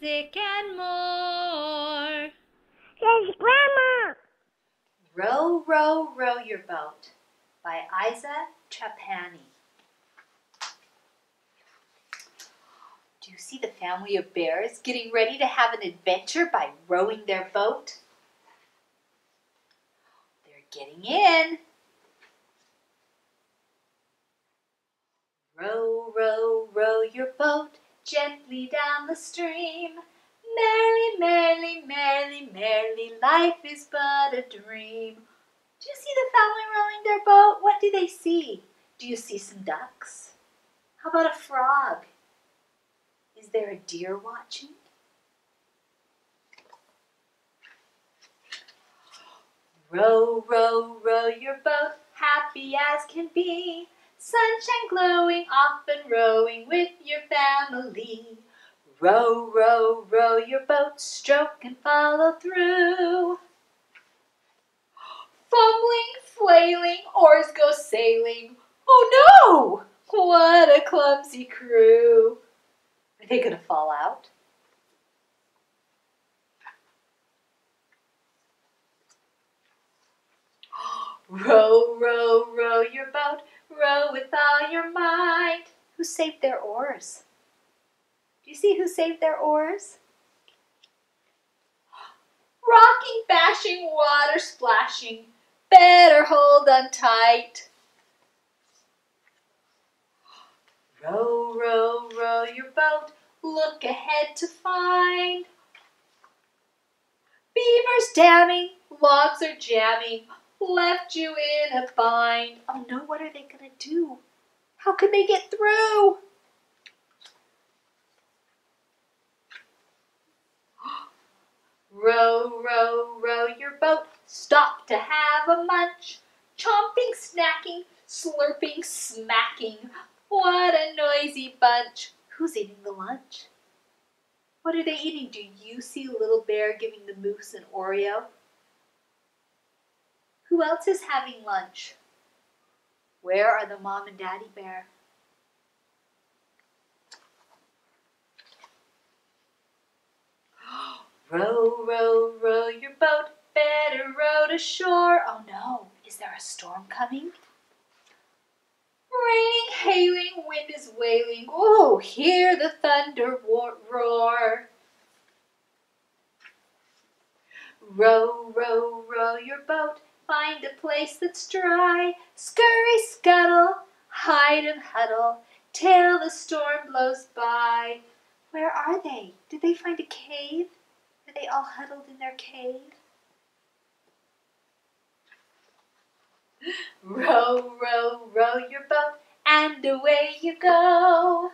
music and more. Says Grandma. Row, row, row your boat by Iza Trapani. Do you see the family of bears getting ready to have an adventure by rowing their boat? They're getting in. Row, row, row your boat gently down the stream. Merrily, merrily, merrily, merrily, life is but a dream. Do you see the family rowing their boat? What do they see? Do you see some ducks? How about a frog? Is there a deer watching? Row, row, row your boat, happy as can be. Sunshine glowing, off and rowing with your family. Row, row, row your boat, stroke and follow through. Fumbling, flailing, oars go sailing. Oh no! What a clumsy crew! Are they gonna fall out? Row, row, row your boat, row with all your might. Who saved their oars? Do you see who saved their oars? Rocking, bashing, water splashing, better hold on tight. Row, row, row your boat, look ahead to find. Beavers damming, logs are jamming, left you in a bind. Oh no, what are they gonna do? How can they get through? Row, row, row your boat, stop to have a munch. Chomping, snacking, slurping, smacking. What a noisy bunch. Who's eating the lunch? What are they eating? Do you see Little Bear giving the moose an Oreo? Who else is having lunch? Where are the mom and daddy bear? Row, row, row your boat, better row to shore. Oh no, is there a storm coming? Raining, hailing, wind is wailing. Oh, hear the thunder roar. Row, row, row your boat, find a place that's dry. Scurry, scuttle, hide and huddle, till the storm blows by. Where are they? Did they find a cave? Are they all huddled in their cave? Row, row, row your boat, and away you go.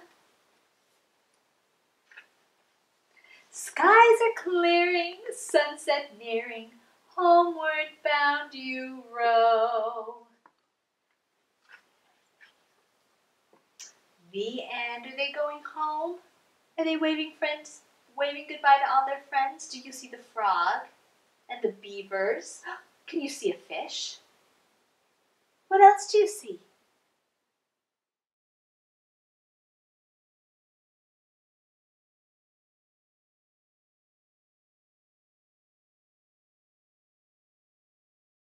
Skies are clearing, sunset nearing, homeward bound you row. The end. Are they going home? Are they waving friends, waving goodbye to all their friends? Do you see the frog and the beavers? Can you see a fish? What else do you see?